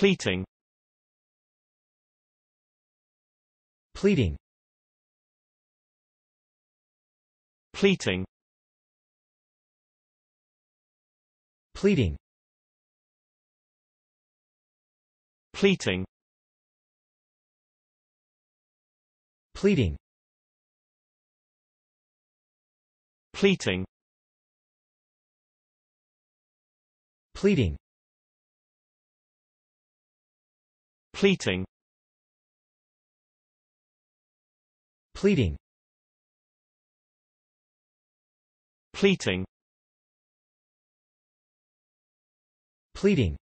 pleating pleading pleating pleading pleating pleading pleating pleading pleating Pleating pleating pleading